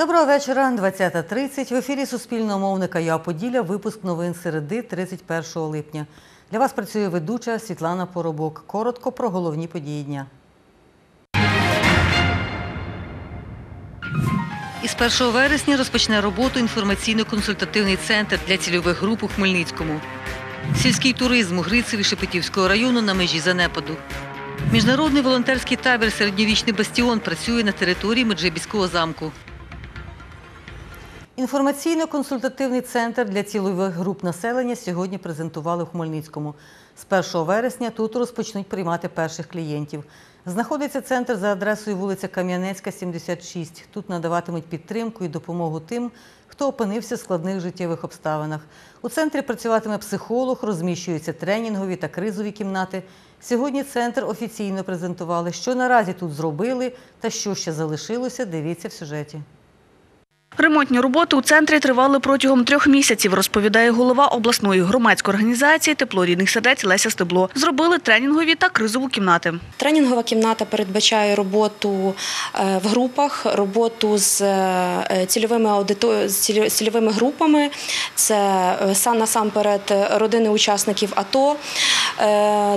Доброго вечора, 20.30. В ефірі Суспільного мовника Я Поділля. Випуск новин середи 31 липня. Для вас працює ведуча Світлана Поробок. Коротко про головні події дня. Із 1 вересня розпочне роботу інформаційно-консультативний центр для цільових груп у Хмельницькому. Сільський туризм у Грицеві Шепетівського району на межі занепаду. Міжнародний волонтерський табір Середньовічний бастіон працює на території Меджибіського замку. Інформаційно-консультативний центр для цільових груп населення сьогодні презентували в Хмельницькому. З 1 вересня тут розпочнуть приймати перших клієнтів. Знаходиться центр за адресою вулиця Кам'янецька, 76. Тут надаватимуть підтримку і допомогу тим, хто опинився в складних життєвих обставинах. У центрі працюватиме психолог, розміщуються тренінгові та кризові кімнати. Сьогодні центр офіційно презентували, що наразі тут зробили та що ще залишилося. Дивіться в сюжеті. Ремонтні роботи у центрі тривали протягом трьох місяців, розповідає голова обласної громадської організації Тепло рідних сердець Леся Стебло. Зробили тренінгові та кризову кімнати. Тренінгова кімната передбачає роботу е, в групах, роботу з е, цільовими аудито... з цільовими групами. Це е, сам насамперед родини учасників АТО,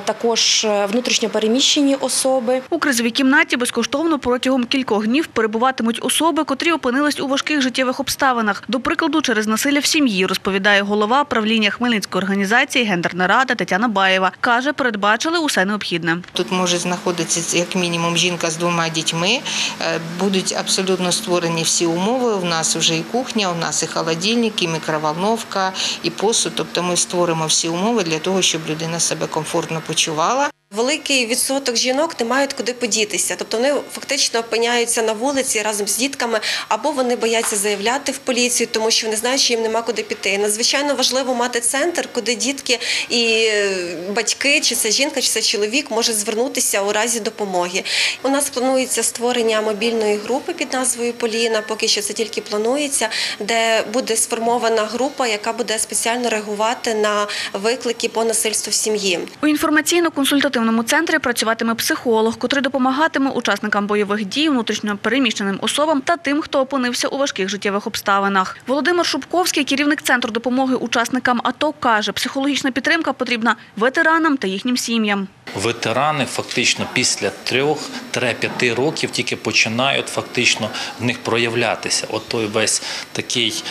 також внутрішньо переміщені особи. У кризовій кімнаті безкоштовно протягом кількох днів перебуватимуть особи, котрі опинились у важких життєвих обставинах. До прикладу, через насилля в сім'ї, розповідає голова правління Хмельницької організації Гендерна рада Тетяна Баєва. Каже, передбачили усе необхідне. Тут може знаходитися як мінімум жінка з двома дітьми. Е, Будуть абсолютно створені всі умови. У нас вже і кухня, у нас і холодильник, і мікроволновка, і посуд. Тобто ми створимо всі умови для того, щоб людина себе комфортно почувала. Великий відсоток жінок не мають куди подітися, тобто вони фактично опиняються на вулиці разом з дітками, або вони бояться заявляти в поліцію, тому що вони знають, що їм нема куди піти. Надзвичайно важливо мати центр, куди дітки і е, батьки, чи це жінка, чи це чоловік, можуть звернутися у разі допомоги. У нас планується створення мобільної групи під назвою Поліна. Поки що це тільки планується, де буде сформована група, яка буде спеціально реагувати на виклики по насильству в сім'ї. У інформаційно-консультативному центрі працюватиме психолог, котрий допомагатиме учасникам бойових дій, внутрішньо переміщеним особам та тим, хто опинився у важких життєвих обставинах. Володимир Шубковський, керівник центру допомоги учасникам АТО, каже, психологічна підтримка потрібна ветеранам та їхнім сім'ям. Ветерани фактично після трьох-п'яти років тільки починають фактично в них проявлятися. От той весь такий,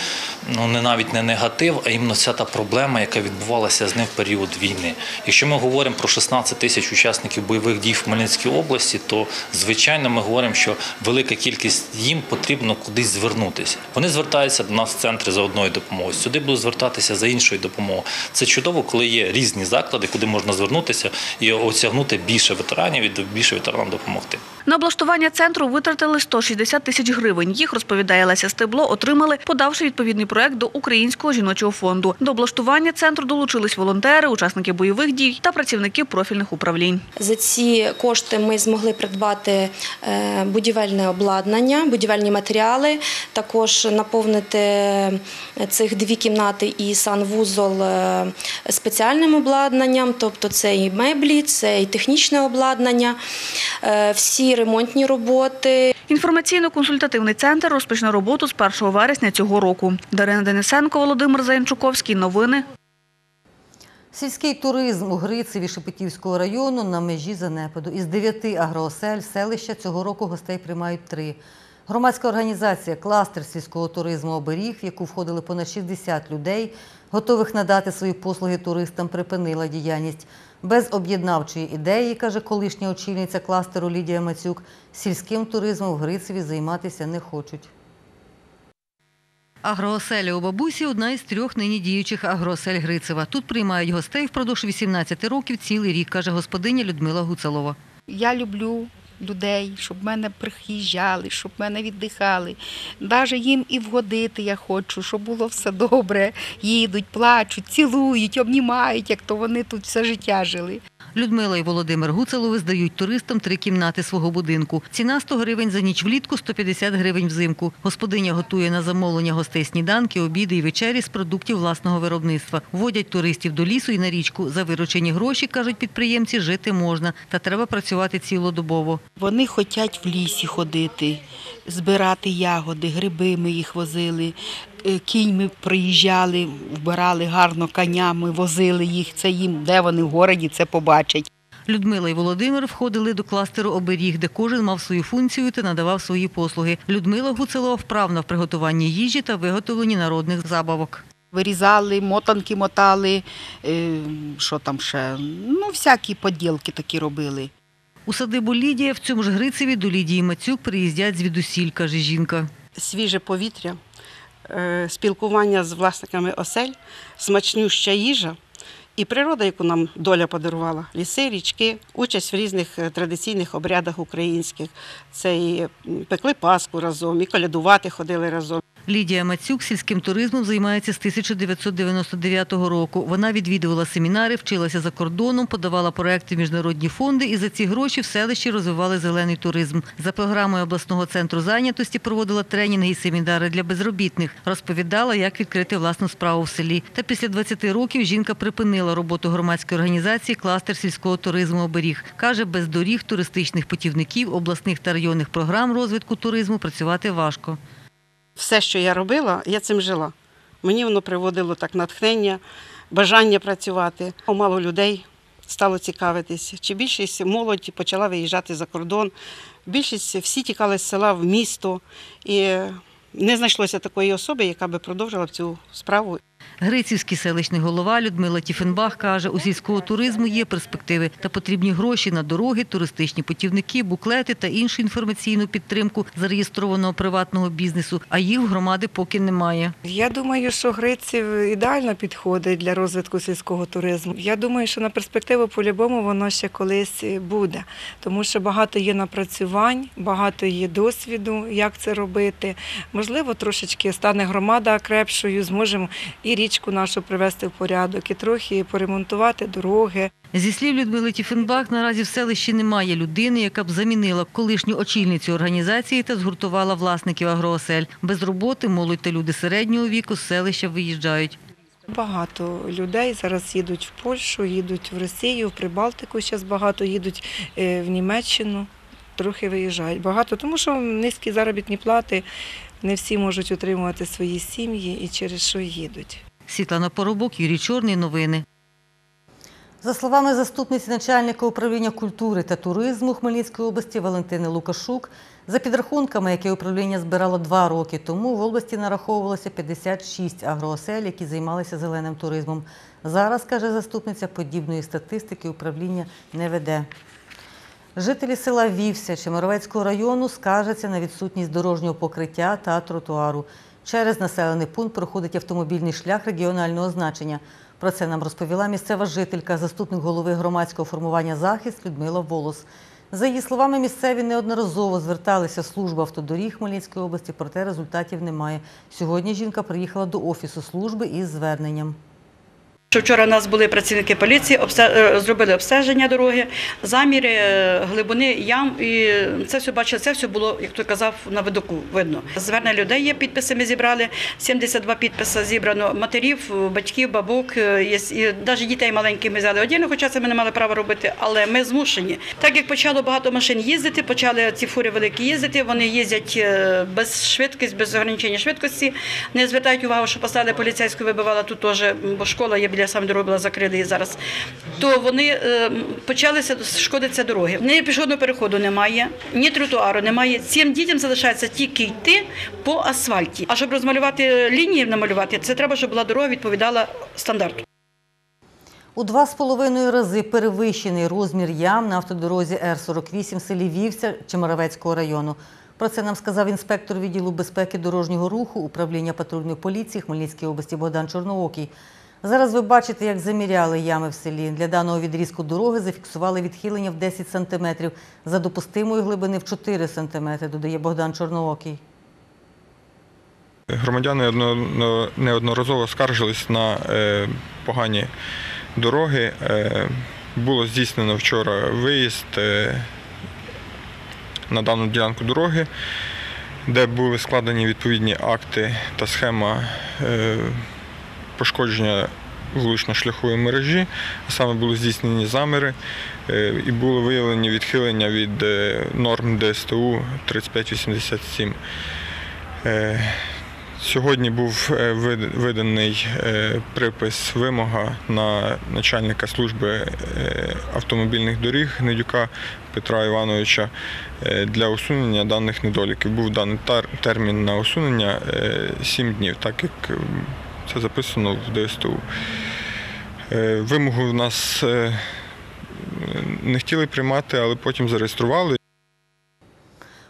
ну не навіть не негатив, а іменно ця та проблема, яка відбувалася з ним в період війни. Якщо ми говоримо про 16 тисяч учасників бойових дій в Хмельницькій області, то звичайно ми говоримо, що велика кількість їм потрібно кудись звернутися. Вони звертаються до нас в центри за одною допомогою. Сюди будуть звертатися за іншою допомогою. Це чудово, коли є різні заклади, куди можна звернутися і осягнути більше ветеранів і більше ветеранам допомогти. На облаштування центру витратили 160 тисяч гривень. Їх, розповідає Леся Стебло, отримали, подавши відповідний проект до Українського жіночого фонду. До облаштування центру долучились волонтери, учасники бойових дій та працівники профільних управлінь. За ці кошти ми змогли придбати е, будівельне обладнання, будівельні матеріали, також наповнити цих дві кімнати і санвузол е, спеціальним обладнанням, тобто це і меблі, це і технічне обладнання, е, ремонтні роботи. Інформаційно-консультативний центр розпочне роботу з 1 вересня цього року. Дарина Денисенко, Володимир Заянчуковський. Новини Сільський туризм у Грицеві Шепетівського району на межі занепаду. Із дев'яти агроосель селища цього року гостей приймають три. Громадська організація «Кластер сільського туризму «Оберіг», в яку входили понад 60 людей, готових надати свої послуги туристам, припинила діяльність. Без об'єднавчої ідеї, каже колишня очільниця кластеру Лідія Мацюк, сільським туризмом в Грицеві займатися не хочуть. Агрооселя у бабусі одна із трьох нині діючих агроосель Грицева. Тут приймають гостей впродовж 18 років цілий рік, каже господиня Людмила Гуцалова. Я люблю людей, щоб мене приїжджали, щоб мене віддихали. Навіть їм і вгодити я хочу, щоб було все добре. Їдуть, плачуть, цілують, обнімають, як то вони тут все життя жили. Людмила і Володимир Гуцелови здають туристам три кімнати свого будинку. Ціна 100 гривень за ніч влітку, 150 гривень взимку. Господиня готує на замовлення гостей сніданки, обіди і вечері з продуктів власного виробництва. Водять туристів до лісу і на річку. За виручені гроші, кажуть підприємці, жити можна. Та треба працювати цілодобово. Вони хочуть в лісі ходити, збирати ягоди, гриби ми їх возили, кіньми приїжджали, вбирали гарно конями, возили їх. Це їм, де вони в городі, це побачать. Людмила і Володимир входили до кластеру оберіг, де кожен мав свою функцію та надавав свої послуги. Людмила Гуцелова вправна в приготуванні їжі та виготовленні народних забавок. Вирізали, мотанки мотали, е, що там ще, ну, всякі поділки такі робили. У садибу Лідія в цьому ж Грицеві до Лідії Мацюк приїздять звідусіль, каже жінка. свіже повітря, е, спілкування з власниками осель, смачнюща їжа і природа, яку нам доля подарувала. Ліси, річки, участь в різних е, традиційних обрядах українських. Це і пекли паску разом, і колядувати ходили разом. Лідія Мацюк сільським туризмом займається з 1999 року. Вона відвідувала семінари, вчилася за кордоном, подавала проекти в міжнародні фонди і за ці гроші в селищі розвивали зелений туризм. За програмою обласного центру зайнятості проводила тренінги і семінари для безробітних. Розповідала, як відкрити власну справу в селі. Та після 20 років жінка припинила роботу громадської організації кластер сільського туризму оберіг. Каже, без доріг, туристичних путівників, обласних та районних програм розвитку туризму працювати важко. Все, що я робила, я цим жила. Мені воно приводило так натхнення, бажання працювати. Мало людей стало цікавитись. Чи більшість молоді почала виїжджати за кордон. Більшість всі тікали з села в місто. І не знайшлося такої особи, яка би продовжила цю справу. Грицівський селищний голова Людмила Тіфенбах каже, у сільського туризму є перспективи та потрібні гроші на дороги, туристичні путівники, буклети та іншу інформаційну підтримку зареєстрованого приватного бізнесу, а їх в громади поки немає. Я думаю, що Гриців ідеально підходить для розвитку сільського туризму. Я думаю, що на перспективу по-любому воно ще колись буде, тому що багато є напрацювань, багато є досвіду, як це робити. Можливо, трошечки стане громада крепшою, зможемо і річку нашу привести в порядок, і трохи поремонтувати дороги. Зі слів Людмили Тіфенбах, наразі в селищі немає людини, яка б замінила колишню очільницю організації та згуртувала власників агроосель. Без роботи молодь та люди середнього віку з селища виїжджають. Багато людей зараз їдуть в Польщу, їдуть в Росію, в Прибалтику. Зараз багато їдуть е, в Німеччину, трохи виїжджають. Багато, тому що низькі заробітні плати, не всі можуть утримувати свої сім'ї і через що їдуть. Світлана Поробок, Юрій Чорний. Новини. За словами заступниці начальника управління культури та туризму Хмельницької області Валентини Лукашук, за підрахунками, які управління збирало два роки тому, в області нараховувалося 56 агроосель, які займалися зеленим туризмом. Зараз, каже заступниця, подібної статистики управління не веде. Жителі села Вівся Чемеровецького району скаржаться на відсутність дорожнього покриття та тротуару. Через населений пункт проходить автомобільний шлях регіонального значення. Про це нам розповіла місцева жителька, заступник голови громадського формування захист Людмила Волос. За її словами, місцеві неодноразово зверталися в службу автодоріг Хмельницької області, проте результатів немає. Сьогодні жінка приїхала до офісу служби із зверненням. Що Вчора у нас були працівники поліції, е, зробили обстеження дороги, заміри, е, глибини ям, і це все бачили, це все було, як той казав, на видоку видно. Звернення людей є, підписи ми зібрали, 72 підписи зібрано, матерів, батьків, бабок, е, є, і навіть дітей маленьких ми взяли одягну, хоча це ми не мали права робити, але ми змушені. Так як почало багато машин їздити, почали ці фури великі їздити, вони їздять без швидкості, без ограничення швидкості, не звертають увагу, що поставили поліцейську, вибивала тут теж, бо школа є біля саме дороги була закрита і зараз. То вони е, почалися шкодиться дороги. Ні пішохідного переходу немає, ні тротуару немає. Цим дітям залишається тільки йти по асфальті. А щоб розмалювати лінії, намалювати, це треба, щоб була дорога відповідала стандарту. У два з половиною рази перевищений розмір ям на автодорозі Р-48 в селі Вівця Чемеровецького району. Про це нам сказав інспектор відділу безпеки дорожнього руху управління патрульної поліції Хмельницької області Богдан Чорноокий. Зараз ви бачите, як заміряли ями в селі. Для даного відрізку дороги зафіксували відхилення в 10 сантиметрів за допустимої глибини в 4 сантиметри, додає Богдан Чорноокий. Громадяни неодноразово скаржились на е, погані дороги. Е, Було здійснено вчора виїзд е, на дану ділянку дороги, де були складені відповідні акти та схема пошкодження вулично-шляхової мережі, саме були здійснені заміри е, і були виявлені відхилення від е, норм ДСТУ 3587. Е, Сьогодні був виданий припис вимога на начальника служби автомобільних доріг Гнедюка Петра Івановича для усунення даних недоліків. Був даний термін на усунення 7 днів, так як це записано в ДСТУ. Е, Вимогу в нас е, не хотіли приймати, але потім зареєстрували.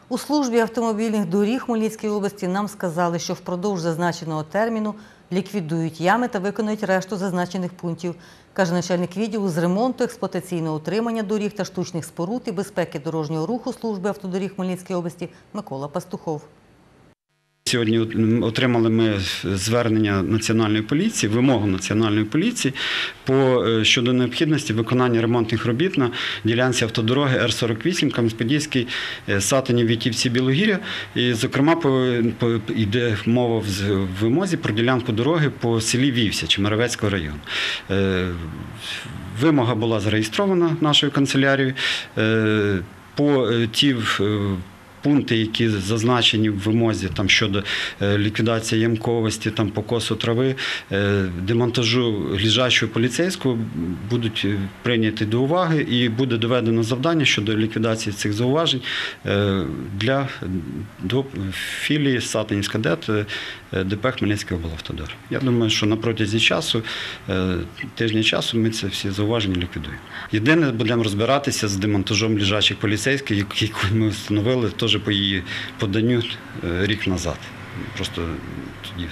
У службі автомобільних доріг Хмельницької області нам сказали, що впродовж зазначеного терміну ліквідують ями та виконують решту зазначених пунктів, каже начальник відділу з ремонту, експлуатаційного утримання доріг та штучних споруд і безпеки дорожнього руху служби автодоріг Хмельницької області Микола Пастухов. Сьогодні отримали ми звернення Національної поліції, вимогу Національної поліції по е, щодо необхідності виконання ремонтних робіт на ділянці автодороги Р-48 Кам'янець-Подільський, е, Вітівці, Білогір'я. І, зокрема, по, по, йде мова в вимозі про ділянку дороги по селі Вівся Чемеровецького району. Е, Вимога була зареєстрована нашою канцелярією. По ті пункти, які зазначені в вимозі там щодо е, ліквідації ямковості, там покосу трави, е, демонтажу ліжачого поліцейського будуть е, прийняті до уваги і буде доведено завдання щодо ліквідації цих зауважень для до філії Сатанівська ДЕТ ДП Хмельницький облавтодор. Я думаю, що на протязі часу, е, тижня часу, ми це всі зауваження ліквідуємо. Єдине, будемо розбиратися з демонтажом лежачих поліцейських, які ми встановили теж по її поданню е, рік назад. Просто тоді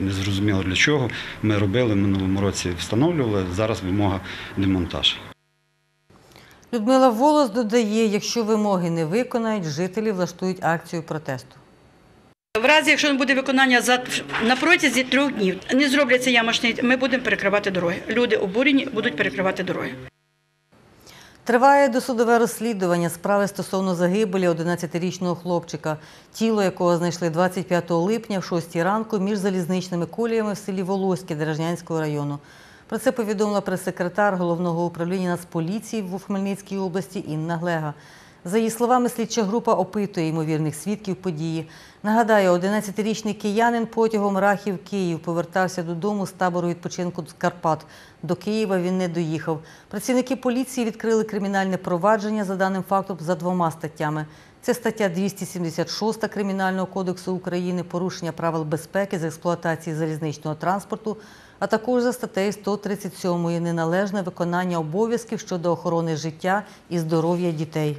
не зрозуміло для чого. Ми робили минулому році, встановлювали, зараз вимога демонтаж. Людмила Волос додає, якщо вимоги не виконають, жителі влаштують акцію протесту. В разі, якщо не буде виконання за на протязі трьох днів, не зробляться ямочні, ми будемо перекривати дороги. Люди обурені будуть перекривати дороги. Триває досудове розслідування справи стосовно загибелі 11-річного хлопчика, тіло якого знайшли 25 липня в 6 ранку між залізничними коліями в селі Волоське Дережнянського району. Про це повідомила прес-секретар головного управління Нацполіції в Хмельницькій області Інна Глега. За її словами, слідча група опитує ймовірних свідків події. Нагадаю, 11-річний киянин потягом Рахів-Київ повертався додому з табору відпочинку з Карпат. До Києва він не доїхав. Працівники поліції відкрили кримінальне провадження за даним фактом за двома статтями. Це стаття 276 Кримінального кодексу України порушення правил безпеки з експлуатації залізничного транспорту, а також за статтею 137 неналежне виконання обов'язків щодо охорони життя і здоров'я дітей.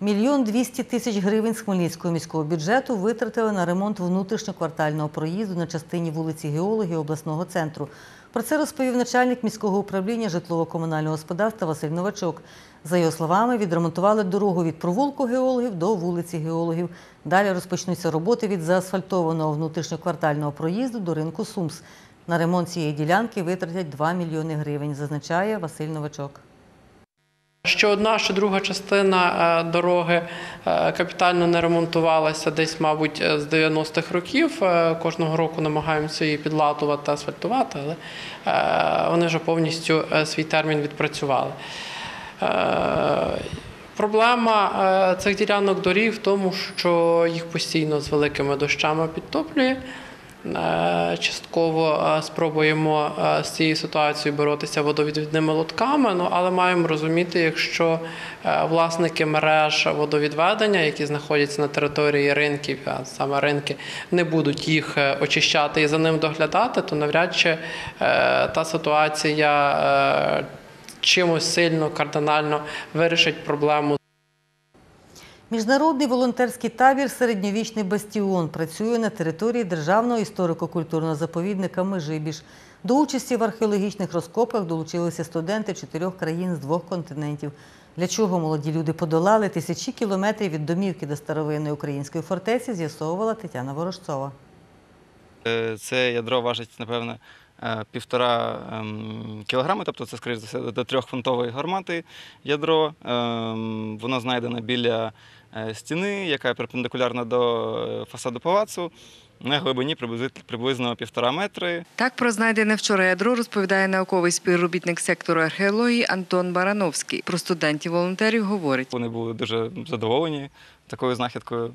Мільйон двісті тисяч гривень з Хмельницького міського бюджету витратили на ремонт внутрішньоквартального проїзду на частині вулиці Геології обласного центру. Про це розповів начальник міського управління житлово-комунального господарства Василь Новачок. За його словами, відремонтували дорогу від провулку геологів до вулиці геологів. Далі розпочнуться роботи від заасфальтованого внутрішньоквартального проїзду до ринку Сумс. На ремонт цієї ділянки витратять 2 мільйони гривень, зазначає Василь Новачок. Що одна, що друга частина е, дороги е, капітально не ремонтувалася десь, мабуть, е, з 90-х років. Кожного року намагаємося її підлатувати, асфальтувати, але вони вже повністю свій термін відпрацювали. Проблема цих ділянок доріг в тому, що їх постійно з великими дощами підтоплює. Е, Частково е, спробуємо е, з цією ситуацією боротися водовідвідними лотками, ну але маємо розуміти, якщо власники мереж водовідведення, які знаходяться на території ринків, а саме ринки, не будуть їх очищати і за ним доглядати, то навряд чи та ситуація чимось сильно кардинально вирішить проблему Міжнародний волонтерський табір Середньовічний бастіон працює на території Державного історико-культурного заповідника Межибіж. До участі в археологічних розкопках долучилися студенти чотирьох країн з двох континентів. Для чого молоді люди подолали тисячі кілометрів від домівки до старовинної української фортеці, з'ясовувала Тетяна Ворожцова. Е, Це ядро важить, напевно, е, півтора ем, кілограми, тобто це, скоріш за все, до трьохфунтової гармати ядро. Ем, Воно знайдено біля стіни, яка перпендикулярна до е, фасаду палацу, на глибині приблизно півтора метри. Так про знайдене вчора ядро розповідає науковий співробітник сектору археології Антон Барановський. Про студентів-волонтерів говорить. Вони були дуже задоволені такою знахідкою.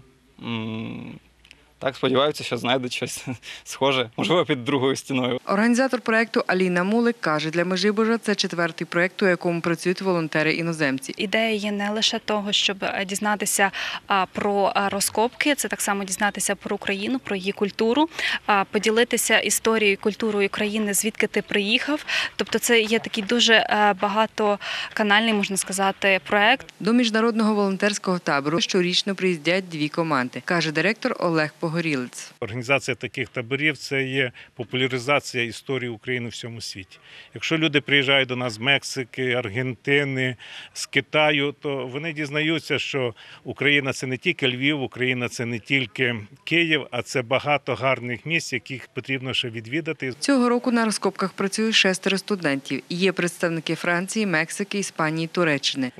Так, сподіваються, що знайдуть щось схоже, можливо, під другою стіною. Організатор проекту Аліна Мулик каже, для Межибожа це четвертий проект, у якому працюють волонтери-іноземці. Ідея є не лише того, щоб е, дізнатися а, про розкопки, це так само дізнатися про Україну, про її культуру, а, поділитися історією, культурою країни, звідки ти приїхав. Тобто, це є такий дуже е, багатоканальний, можна сказати, проект. До міжнародного волонтерського табору щорічно приїздять дві команди, каже директор Олег Погорілець. Організація таких таборів це є популяризація історії України в всьому світі. Якщо люди приїжджають до нас з Мексики, Аргентини, з Китаю, то вони дізнаються, що Україна це не тільки Львів, Україна це не тільки Київ, а це багато гарних місць, яких потрібно ще відвідати. Цього року на розкопках працюють шестеро студентів. Є представники Франції, Мексики, Іспанії, Туреччини.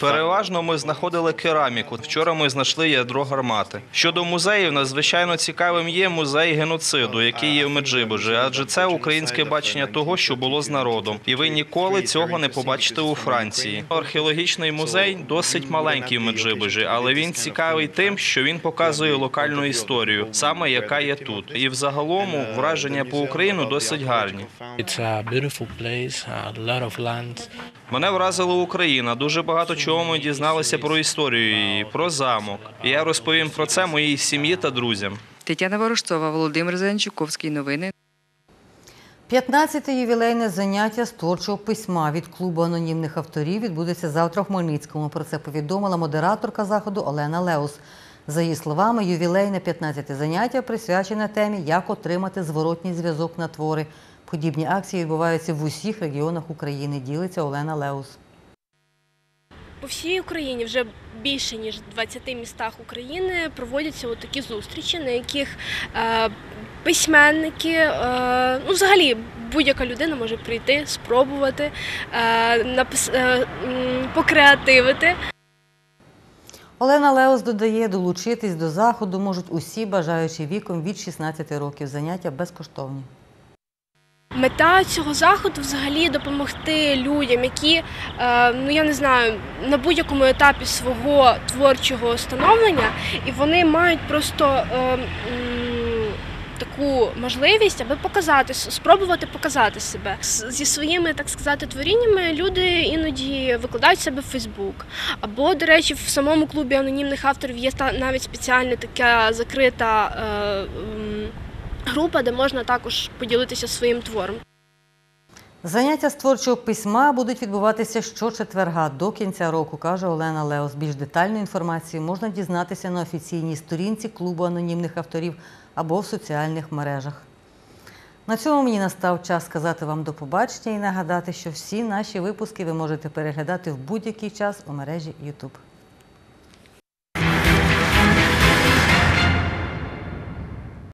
Переважно ми знаходили кераміку. Вчора ми знайшли ядро гармати. Щодо музеїв, надзвичайно цікавим є музей геноциду, який є в Меджибожі, адже це українське бачення того, що було з народом, і ви ніколи цього не побачите у Франції. Археологічний музей досить маленький в Меджибожі, але він цікавий тим, що він показує локальну історію, саме яка є тут. І взагалом враження по Україну досить гарні. Мене вразила Україна. Дуже багато чого ми дізналися про історію її, про замок. І я розповім про це моїй сім'ї та друзям. Тетяна Ворожцова, Володимир Зеленчуковський. Новини 15-те ювілейне заняття з творчого письма від клубу анонімних авторів відбудеться завтра в Хмельницькому. Про це повідомила модераторка заходу Олена Леус. За її словами, ювілейне 15-те заняття присвячене темі Як отримати зворотній зв'язок на твори. Подібні акції відбуваються в усіх регіонах України. Ділиться Олена Леус. По всій Україні вже більше ніж в 20 містах України проводяться такі зустрічі, на яких е, письменники, е, ну взагалі будь-яка людина може прийти, спробувати, е, покреативити. Олена Леус додає, долучитись до заходу можуть усі бажаючі віком від 16 років. Заняття безкоштовні. Мета цього заходу взагалі допомогти людям, які, е, ну я не знаю, на будь-якому етапі свого творчого становлення, і вони мають просто е, таку можливість, аби показати, спробувати показати себе зі своїми, так сказати, творіннями. Люди іноді викладають себе в Фейсбук. Або, до речі, в самому клубі анонімних авторів є навіть спеціальна така закрита. Група, де можна також поділитися своїм твором. Заняття з творчого письма будуть відбуватися щочетверга до кінця року, каже Олена Леос. Більш детальну інформацію можна дізнатися на офіційній сторінці клубу анонімних авторів або в соціальних мережах. На цьому мені настав час сказати вам до побачення і нагадати, що всі наші випуски ви можете переглядати в будь-який час у мережі YouTube.